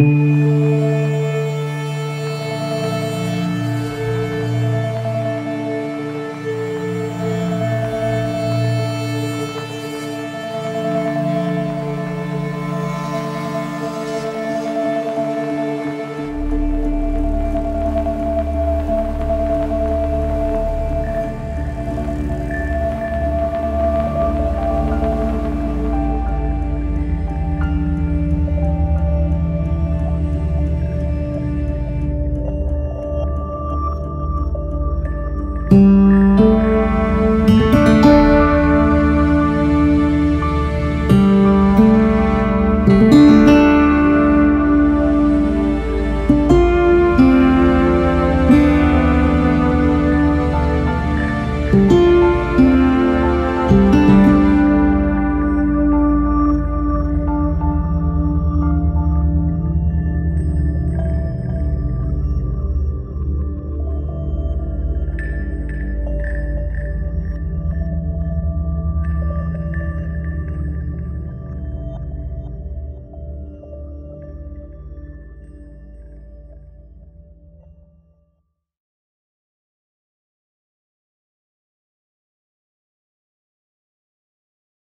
Mm-hmm.